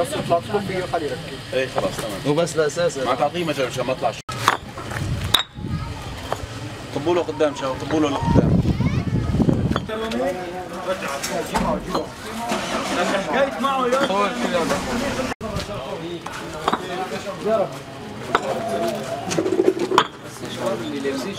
بس يطلع فيه يركب إيه خلاص تمام. وبس الاساس مع تعطيه مجال مشان ما يطلعش طبوا له قدام شاو طبوا له لقدام اللي لابسين